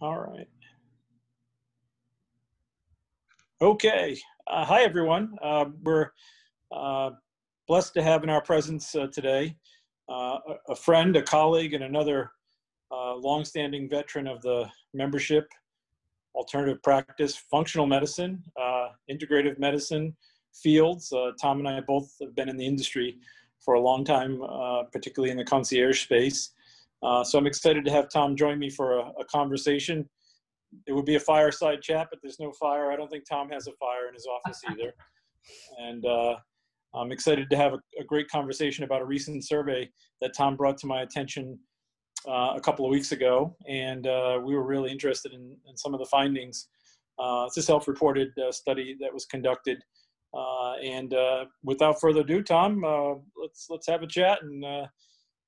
All right. Okay. Uh, hi, everyone. Uh, we're uh, blessed to have in our presence uh, today uh, a friend, a colleague, and another uh, longstanding veteran of the membership, alternative practice, functional medicine, integrative medicine fields. Tom and I both have been in the industry for a long time, particularly in the concierge space. Uh, so I'm excited to have Tom join me for a, a, conversation. It would be a fireside chat, but there's no fire. I don't think Tom has a fire in his office either. and uh, I'm excited to have a, a, great conversation about a recent survey that Tom brought to my attention uh, a couple of weeks ago. And uh, we were really interested in, in some of the findings. Uh, it's a self-reported uh, study that was conducted. and without further ado, Tom, let's let's have a chat and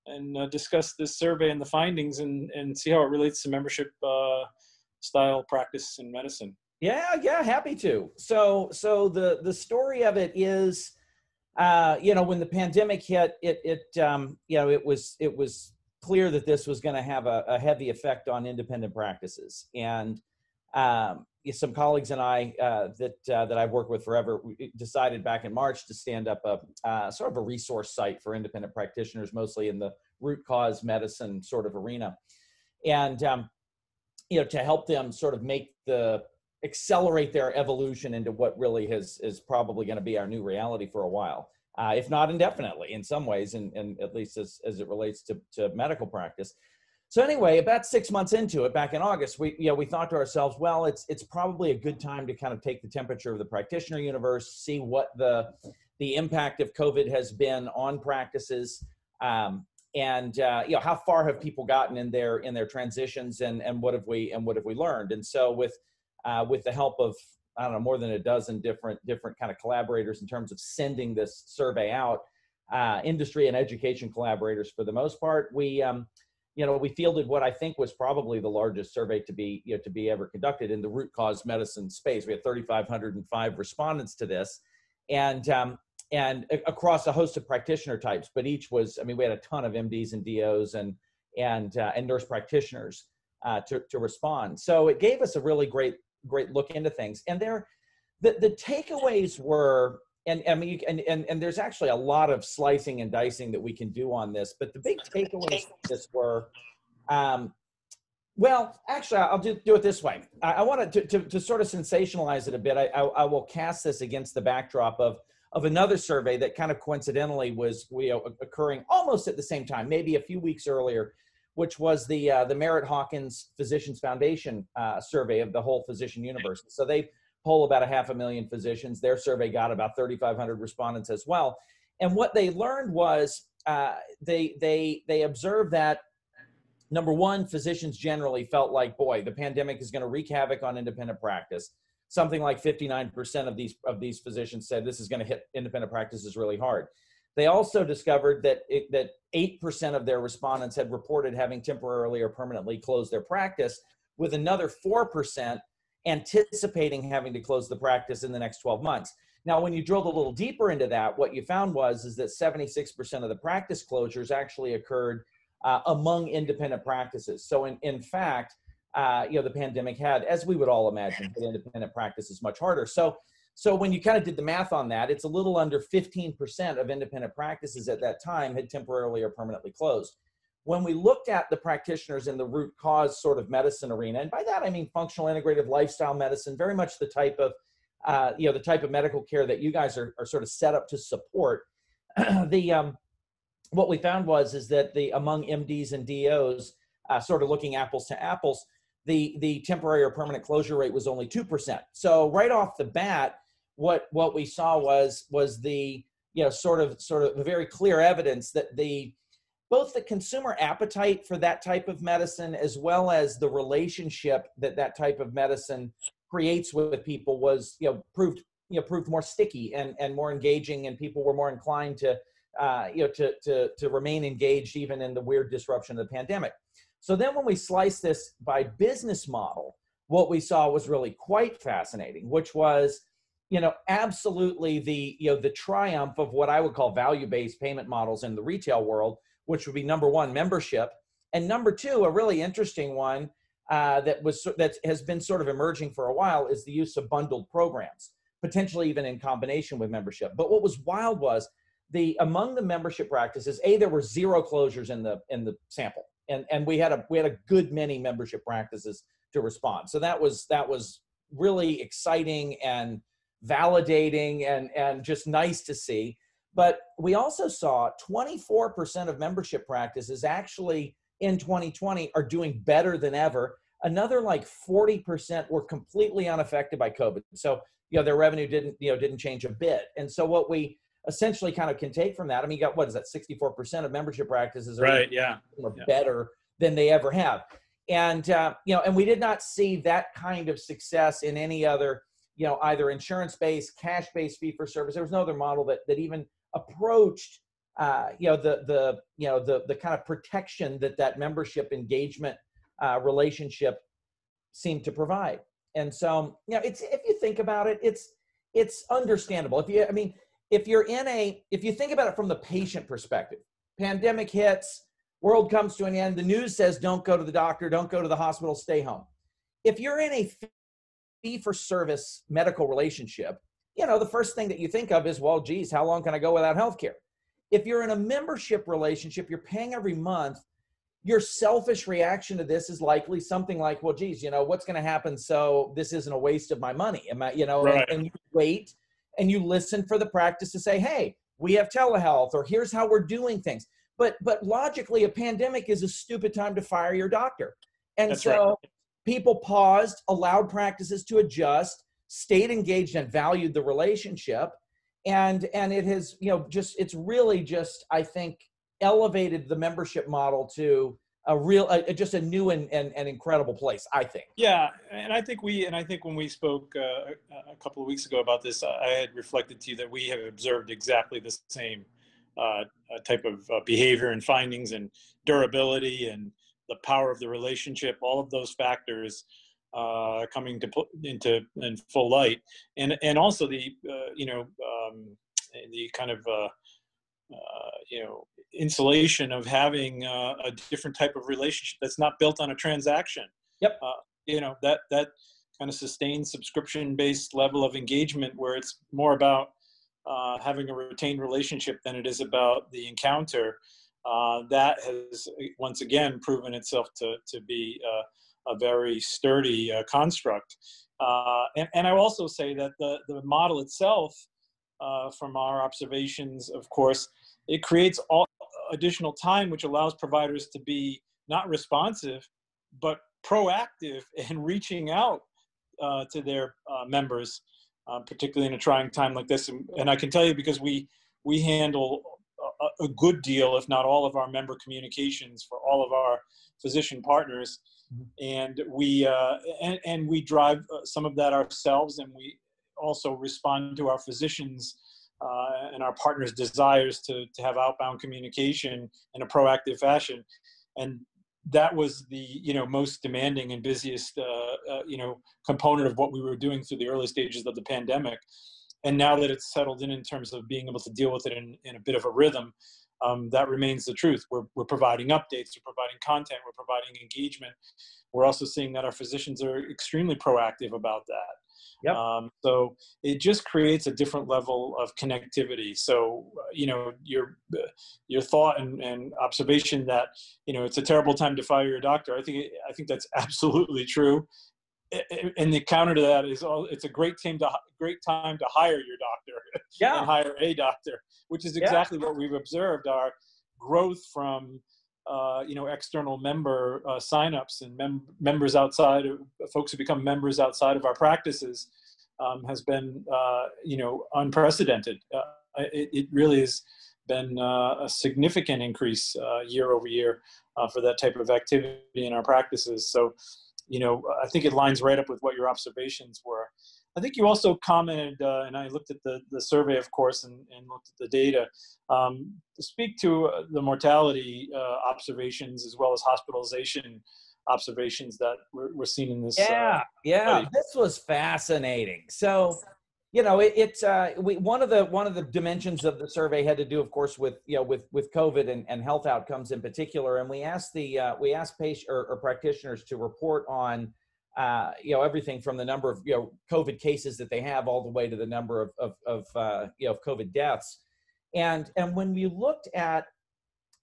and uh, discuss this survey and the findings and, and see how it relates to membership uh, style practice in medicine. Yeah, yeah, happy to. So, so the the story of it is, uh, you know, when the pandemic hit, it it um, you know it was it was clear that this was going to have a, a, heavy effect on independent practices, and um, some colleagues and I uh, that uh, that I've worked with forever decided back in March to stand up a uh, sort of a resource site for independent practitioners, mostly in the root cause medicine sort of arena, and um, you know to help them sort of make the accelerate their evolution into what really is is probably going to be our new reality for a while, uh, if not indefinitely in some ways, and, and at least as, as it relates to, to medical practice. So anyway, about six months into it, back in August, we you know we thought to ourselves, well, it's it's probably a good time to kind of take the temperature of the practitioner universe, see what the the impact of COVID has been on practices, um, and uh, you know how far have people gotten in their in their transitions, and and what have we and what have we learned? And so with uh, with the help of I don't know more than a dozen different different kind of collaborators in terms of sending this survey out, uh, industry and education collaborators for the most part, we um, you know, we fielded what I think was probably the largest survey to be, you know, to be ever conducted in the root cause medicine space. We had 3,505 respondents to this, and um, and across a host of practitioner types. But each was, I mean, we had a ton of MDs and DOs and and uh, and nurse practitioners uh, to to respond. So it gave us a really great great look into things. And there, the the takeaways were and I mean, and, and and there's actually a lot of slicing and dicing that we can do on this. But the big takeaways from this were, um, well, actually, I'll do, do it this way. I, I want to, to to sort of sensationalize it a bit. I, I, I will cast this against the backdrop of of another survey that kind of coincidentally was we, occurring almost at the same time, maybe a few weeks earlier, which was the uh, the Merritt Hawkins Physicians Foundation uh, survey of the whole physician universe. So they poll about a half a million physicians. Their survey got about 3,500 respondents as well. And what they learned was uh, they they they observed that number one, physicians generally felt like, boy, the pandemic is going to wreak havoc on independent practice. Something like 59% of these of these physicians said this is going to hit independent practices really hard. They also discovered that it, that 8% of their respondents had reported having temporarily or permanently closed their practice, with another 4% anticipating having to close the practice in the next 12 months. Now, when you drilled a little deeper into that, what you found was is that 76% of the practice closures actually occurred uh, among independent practices. So, in, in fact, uh, you know, the pandemic had, as we would all imagine, hit independent practices much harder. So, so when you kind of did the math on that, it's a little under 15% of independent practices at that time had temporarily or permanently closed when we looked at the practitioners in the root cause sort of medicine arena, and by that I mean functional integrative lifestyle medicine, very much the type of uh, you know the type of medical care that you guys are, are sort of set up to support. the um, what we found was is that the among MDs and DOs, uh, sort of looking apples to apples, the the temporary or permanent closure rate was only two percent. So right off the bat, what what we saw was was the you know sort of sort of very clear evidence that the both the consumer appetite for that type of medicine as well as the relationship that that type of medicine creates with people was you know proved you know proved more sticky and and more engaging and people were more inclined to uh, you know to to to remain engaged even in the weird disruption of the pandemic. So then when we slice this by business model what we saw was really quite fascinating which was you know absolutely the you know the triumph of what i would call value based payment models in the retail world which would be number one, membership. And number two, a really interesting one, uh, that was that has been sort of emerging for a while is the use of bundled programs, potentially even in combination with membership. But what was wild was the among the membership practices, a there were zero closures in the in the sample, and and we had a we had a good many membership practices to respond. So that was that was really exciting and validating and and just nice to see. But we also saw 24% of membership practices actually in 2020 are doing better than ever. Another like 40% were completely unaffected by COVID. So, you know, their revenue didn't, you know, didn't change a bit. And so what we essentially kind of can take from that, I mean, you got what is that 64% of membership practices are right, yeah. yeah. better than they ever have. And uh, you know, and we did not see that kind of success in any other, you know, either insurance-based, cash-based fee for service. There was no other model that that even approached uh, you know the the you know the the kind of protection that that membership engagement uh, relationship seemed to provide. And so you know it's if you think about it, it's it's understandable. If you I mean if you're in a if you think about it from the patient perspective, pandemic hits, world comes to an end, the news says don't go to the doctor, don't go to the hospital, stay home. If you're in a fee for service medical relationship, you know, the first thing that you think of is, well, geez, how long can I go without health care? If you're in a membership relationship, you're paying every month, your selfish reaction to this is likely something like, well, geez, you know, what's going to happen so this isn't a waste of my money? Am I, you know, right. and, and you wait and you listen for the practice to say, hey, we have telehealth or here's how we're doing things. But but logically, a pandemic is a stupid time to fire your doctor. And That's so right. people paused, allowed practices to adjust, stayed engaged and valued the relationship. And and it has you know just it's really just i think elevated the membership model to a real a, just a new and, and, and incredible place i think. Yeah and i think we and i think when we spoke uh, a couple of weeks ago about this i had reflected to you that we have observed exactly the same uh, type of uh, behavior and findings and durability and the power of the relationship all of those factors uh, coming to into in full light, and and also the uh, you know um, the kind of uh, uh you know insulation of having uh, a different type of relationship that's not built on a transaction. Yep. Uh, you know that that kind of sustained subscription based level of engagement where it's more about having a retained relationship than it is about the encounter. that has once again proven itself to to be a very sturdy uh, construct. Uh, and, and I also say that the, the model itself, uh, from our observations, of course, it creates all additional time, which allows providers to be not responsive, but proactive in reaching out uh, to their uh, members, uh, particularly in a trying time like this. And, and, I can tell you because we we handle a, a, good deal, if not all, of our member communications for all of our physician partners. And we uh, and, and we drive uh, some of that ourselves and we also respond to our physicians uh, and our partners desires to, to have outbound communication in a proactive fashion. And that was the you know most demanding and busiest uh, uh, you know component of what we were doing through the early stages of the pandemic and now that it's settled in in terms of being able to deal with it in, in a bit of a rhythm um, that remains the truth. We're, we're providing updates, we're providing content, we're providing engagement. We're also seeing that our physicians are extremely proactive about that. Yep. Um, so it just creates a different level of connectivity. So you know your your thought and, and observation that you know it's a terrible time to fire your doctor. I think I think that's absolutely true and the counter to that is all it's a great team to great time to hire your doctor yeah. and hire a doctor which is exactly yeah. what we've observed our growth from uh, you know external member uh, signups and mem- members outside of folks who become members outside of our practices um, has been uh, you know unprecedented uh, it, it, really has been uh, a significant increase uh, year over year for that type of activity in our practices so you know, I think it lines right up with what your observations were. I think you also commented, uh, and I looked at the, the survey, of course, and, and looked at the data. Um, to speak to uh, the mortality uh, observations as well as hospitalization observations that were, were seen in this. Yeah, uh, yeah, this was fascinating. So, you know, it, it's uh, we, one of the one of the dimensions of the survey had to do, of course, with you know with with COVID and, and health outcomes in particular. And we asked the uh, we asked patient or, or practitioners to report on uh, you know everything from the number of you know COVID cases that they have all the way to the number of of, of uh, you know COVID deaths. And and when we looked at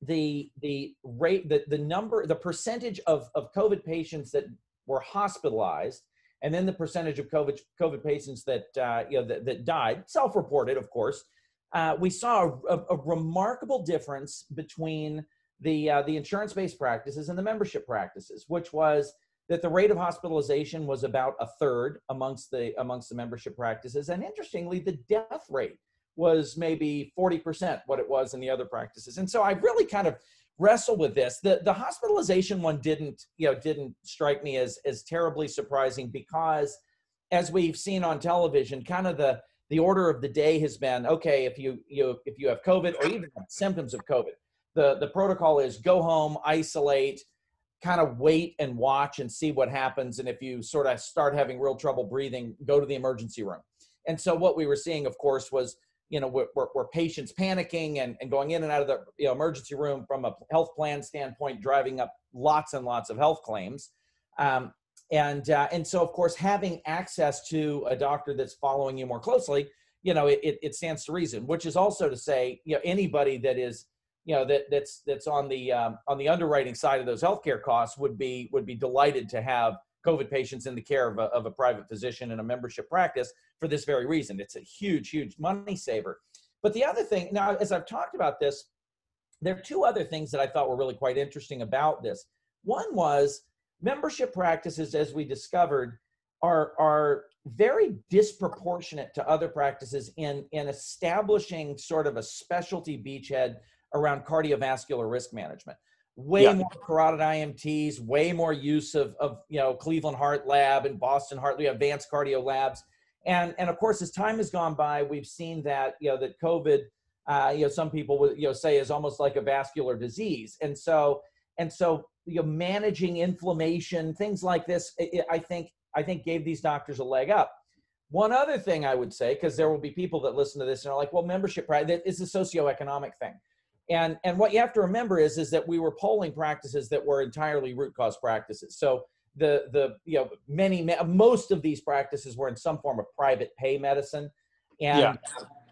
the the rate the the number the percentage of of COVID patients that were hospitalized and then the percentage of COVID COVID patients that uh, you know that, that died, self-reported, of course. Uh, we saw a, a, remarkable difference between the uh, the insurance-based practices and the membership practices, which was that the rate of hospitalization was about a third amongst the amongst the membership practices, and interestingly, the death rate was maybe 40% what it was in the other practices. And so I really kind of wrestle with this. The the hospitalization one didn't, you know, didn't strike me as as terribly surprising because as we've seen on television, kind of the the order of the day has been okay, if you you if you have COVID or even symptoms of COVID, the the protocol is go home, isolate, kind of wait and watch and see what happens. And if you sort of start having real trouble breathing, go to the emergency room. And so what we were seeing, of course, was you know, were, were, patients panicking and, and going in and out of the you know, emergency room from a health plan standpoint, driving up lots and lots of health claims. Um, and, uh, and so, of course, having access to a doctor that's following you more closely, you know, it, it stands to reason, which is also to say, you know, anybody that is, you know, that that's, that's on the, um, on the underwriting side of those healthcare costs would be, would be delighted to have COVID patients in the care of a, of a private physician in a membership practice for this very reason. It's a huge, huge money saver. But the other thing, now, as I've talked about this, there are two other things that I thought were really quite interesting about this. One was membership practices, as we discovered, are, are very disproportionate to other practices in, in establishing sort of a specialty beachhead around cardiovascular risk management way yeah. more carotid IMTs, way more use of, of you know Cleveland Heart Lab and Boston Heart, we have advanced cardio labs, and and of course as time has gone by, we've seen that you know that COVID, uh, you know some people would you know say is almost like a vascular disease, and so and so you know managing inflammation, things like this, it, I think I think gave these doctors a leg up. One other thing I would say, because there will be people that listen to this and are like, well, membership practice is a socioeconomic thing. And, and what you have to remember is, is that we were polling practices that were entirely root cause practices. So the, the you know, many, most of these practices were in some form of private pay medicine. And,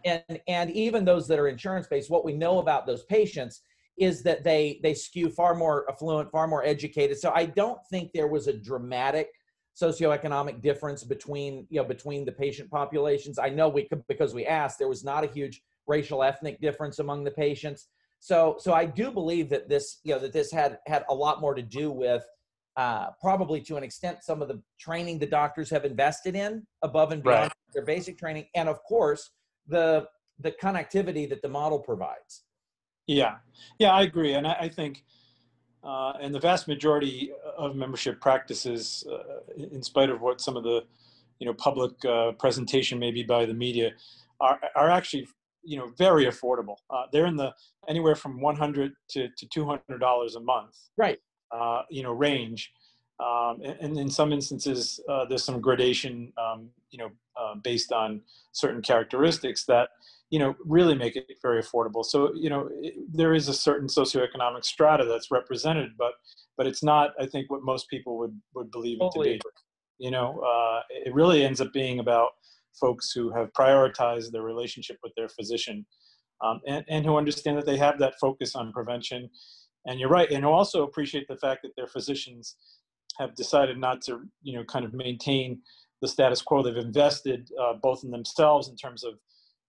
yeah. and, and even those that are insurance based, what we know about those patients is that they, they skew far more affluent, far more educated. So I don't think there was a dramatic socioeconomic difference between, you know, between the patient populations. I know we could, because we asked, there was not a huge racial ethnic difference among the patients. So, so I do believe that this, you know, that this had had a lot more to do with uh, probably to an extent some of the training the doctors have invested in above and beyond right. their basic training, and of course the the connectivity that the model provides. Yeah, yeah, I agree, and I, I think. Uh, and the vast majority of membership practices, uh, in spite of what some of the, you know, public uh, presentation maybe by the media, are are actually you know very affordable. Uh, they're in the anywhere from 100 to, to 200 dollars a month. Right. Uh, you know range, um, and, and, in some instances uh, there's some gradation. Um, you know uh, based on certain characteristics that you know really make it very affordable. So you know it, there is a certain socioeconomic strata that's represented, but but it's not I think what most people would would believe totally. it to be. You know, uh, it really ends up being about folks who have prioritized their relationship with their physician um, and, and who understand that they have that focus on prevention. And you're right, and who also appreciate the fact that their physicians have decided not to, you know, kind of maintain the status quo. They've invested uh, both in themselves in terms of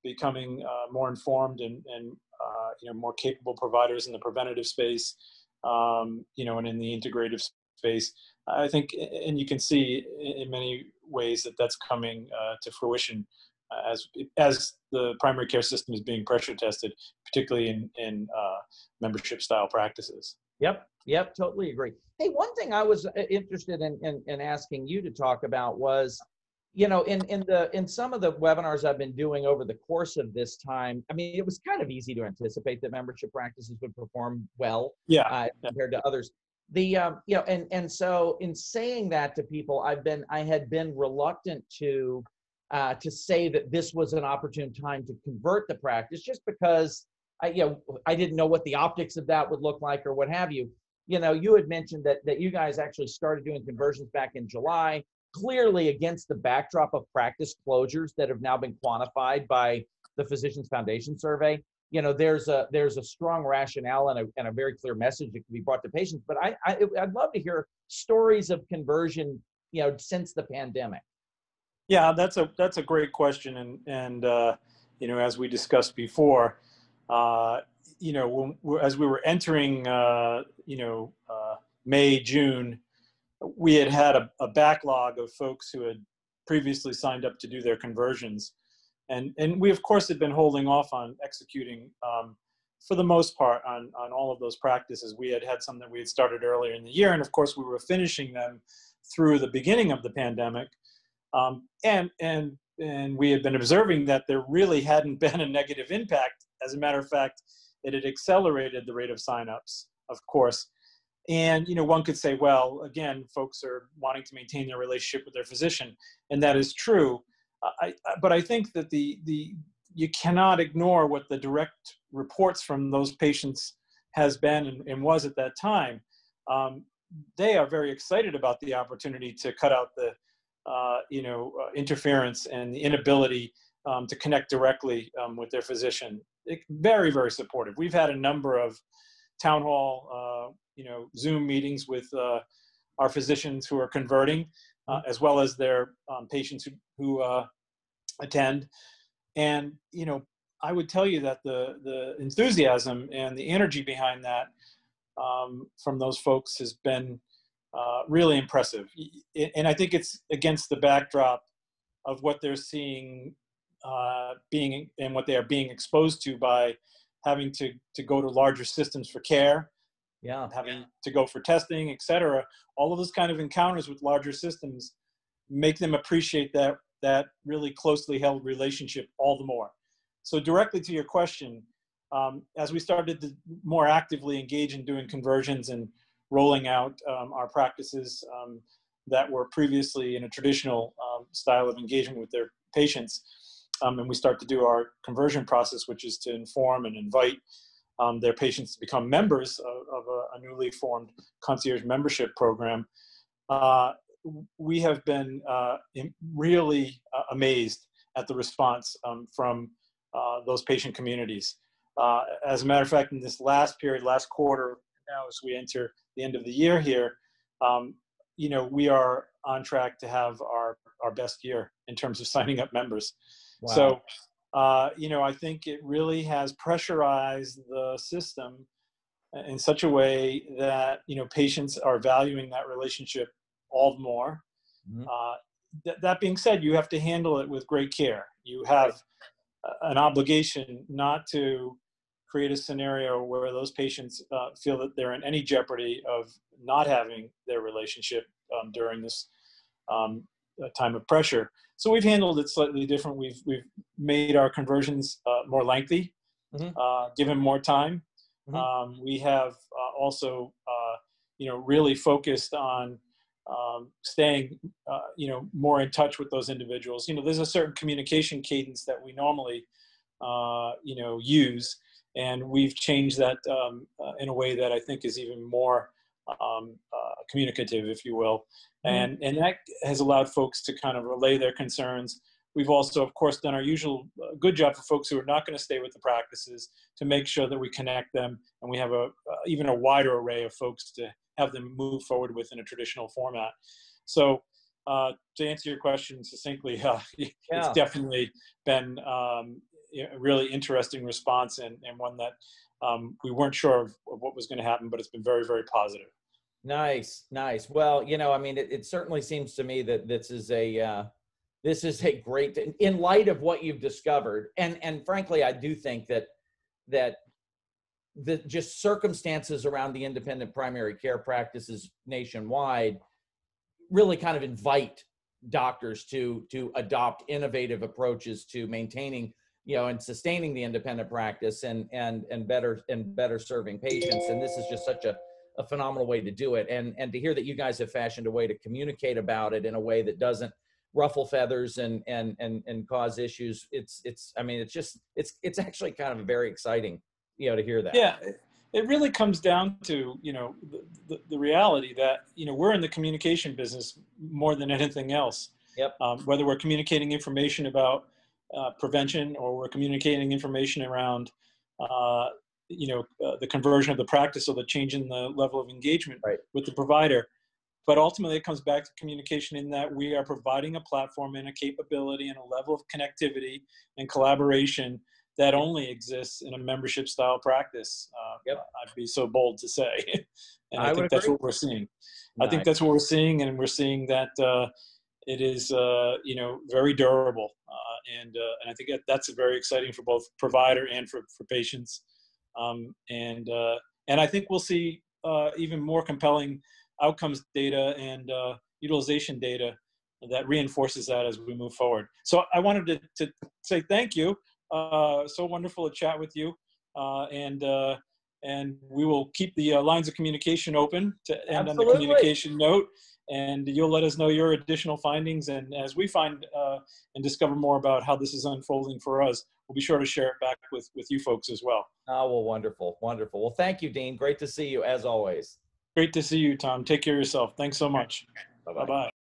becoming uh, more informed and, and uh, you know, more capable providers in the preventative space, um, you know, and in the integrative space. I think, and you can see in many ways that that's coming uh, to fruition uh, as as the primary care system is being pressure tested, particularly in in uh, membership style practices. Yep, yep, totally agree. Hey, one thing I was interested in, in, in asking you to talk about was, you know, in in the in some of the webinars I've been doing over the course of this time, I mean, it was kind of easy to anticipate that membership practices would perform well, yeah, uh, compared to others the um, you know and and so in saying that to people i've been i had been reluctant to uh, to say that this was an opportune time to convert the practice, just because I, you know, I didn't know what the optics of that would look like or what have you. You know, you had mentioned that that you guys actually started doing conversions back in July, clearly against the backdrop of practice closures that have now been quantified by the Physicians Foundation survey. You know, there's a there's a strong rationale and a, and a very clear message that can be brought to patients. But I, I I'd love to hear stories of conversion, you know, since the pandemic. Yeah, that's a that's a great question, and and uh, you know, as we discussed before, uh, you know, when, as we were entering, uh, you know, uh, May June, we had had a, a, backlog of folks who had previously signed up to do their conversions, and and we of course had been holding off on executing. Um, for the most part, on, on all of those practices, we had had some that we had started earlier in the year, and of course, we were finishing them through the beginning of the pandemic um, and and and we had been observing that there really hadn't been a negative impact. As a matter of fact, it had accelerated the rate of signups, of course. And you know, one could say, well, again, folks are wanting to maintain their relationship with their physician, and that is true. I, but I think that the the you cannot ignore what the direct reports from those patients has been and, and was at that time. Um, they are very excited about the opportunity to cut out the uh, you know, uh, interference and the inability um, to connect directly um, with their physician. It, very, very supportive. We've had a number of town hall, uh, you know, Zoom meetings with uh, our physicians who are converting, uh, as well as their um, patients who, who uh, attend. And, you know, I would tell you that the, the enthusiasm and the energy behind that um, from those folks has been uh, really impressive. And I think it's against the backdrop of what they're seeing uh, being and what they are being exposed to by having to, to go to larger systems for care, yeah, having to go for testing, et cetera. All of those kind of encounters with larger systems make them appreciate that that really closely held relationship all the more. So directly to your question, um, as we started to more actively engage in doing conversions and rolling out um, our practices um, that were previously in a traditional um, style of engagement with their patients. Um, and we start to do our conversion process, which is to inform and invite um, their patients to become members of, of a, a, newly formed concierge membership program. Uh, we have been uh, really uh, amazed at the response um, from uh, those patient communities. Uh, as a matter of fact, in this last period, last quarter, now as we enter the end of the year here, um, you know, we are on track to have our, our best year in terms of signing up members. Wow. So, uh, you know, I think it really has pressurized the system in such a way that, you know, patients are valuing that relationship all the more. Mm-hmm. Uh, th- that being said, you have to handle it with great care. You have an obligation not to create a scenario where those patients uh, feel that they're in any jeopardy of not having their relationship um, during this um, time of pressure. So we've handled it slightly different. We've we've made our conversions uh, more lengthy, mm-hmm. uh, given more time. Mm-hmm. Um, we have uh, also, uh, you know, really focused on um, staying, uh, you know, more in touch with those individuals. You know, there's a certain communication cadence that we normally, you know, use and we've changed that um, uh, in a way that I think is even more um, uh, communicative, if you will, mm-hmm. and and that has allowed folks to kind of relay their concerns. We've also, of course, done our usual uh, good job for folks who are not going to stay with the practices to make sure that we connect them, and we have a uh, even a wider array of folks to have them move forward with in a traditional format. So. Uh, to answer your question succinctly, uh, yeah. it's definitely been um, a really interesting response and, and one that um, we weren't sure of, of what was going to happen, but it's been very, very positive. Nice, nice. Well, you know, I mean, it, it certainly seems to me that this is a uh, this is a great in light of what you've discovered, and and frankly, I do think that that the just circumstances around the independent primary care practices nationwide really kind of invite doctors to to adopt innovative approaches to maintaining you know and sustaining the independent practice and and and better and better serving patients and this is just such a, a phenomenal way to do it and and to hear that you guys have fashioned a way to communicate about it in a way that doesn't ruffle feathers and and and and cause issues. It's it's I mean it's just it's it's actually kind of very exciting, you know, to hear that. Yeah, it- really comes down to you know the, the, the reality that you know we're in the communication business more than anything else. Yep. Um, whether we're communicating information about uh, prevention or we're communicating information around uh, you know uh, the conversion of the practice or the change in the level of engagement Right. with the provider. But ultimately, it comes back to communication in that we are providing a platform and a capability and a level of connectivity and collaboration that only exists in a membership style practice. Uh, Yep. I'd be so bold to say. and I, I think that's agree. what we're seeing. I think that's what we're seeing, and we're seeing that uh, it is, uh, you know, very durable, uh, and uh, and I think that that's very exciting for both provider and for for patients, um, and uh, and I think we'll see uh, even more compelling outcomes data and uh, utilization data that reinforces that as we move forward. So I wanted to, to say thank you. Uh, so wonderful to chat with you, uh, and uh, and we will keep the uh, lines of communication open to end on the communication note. And you'll let us know your additional findings, and as we find uh, and discover more about how this is unfolding for us, we'll be sure to share it back with with you folks as well. Oh well, wonderful, wonderful. Well, thank you, Dean. Great to see you as always. Great to see you, Tom. Take care of yourself. Thanks so much. Bye-bye. Bye bye.